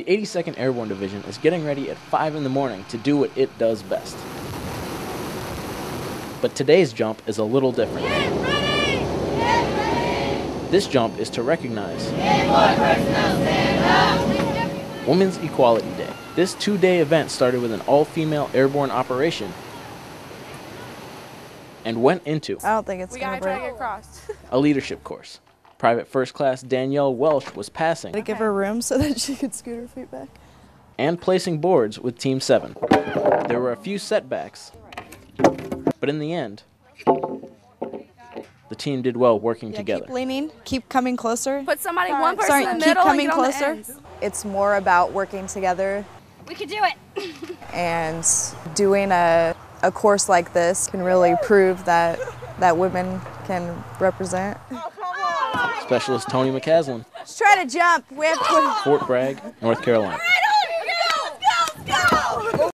The 82nd Airborne Division is getting ready at 5 in the morning to do what it does best. But today's jump is a little different. This jump is to recognize Women's Equality Day. This two day event started with an all female airborne operation and went into I don't think it's We gonna gotta break. get across. a leadership course. Private First Class Danielle Welsh was passing To give her room so that she could scoot her feet back. and placing boards with Team 7. There were a few setbacks, but in the end, the team did well working Yeah, together. keep leaning. Keep coming closer. Put somebody, one person Sorry, in the keep middle coming and get on the closer. ends. It's more about working together We could do it. and doing a, a course like this can really prove that, that women can represent. Oh, Specialist Tony McCaslin, Let's try to jump. We have to Fort Bragg, North Carolina.